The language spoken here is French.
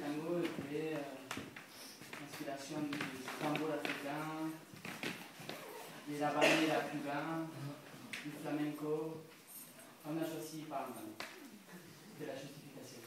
tango étaient euh, l'inspiration du tambour africain, des habanais africains, du flamenco. On a aussi parlé de la justification.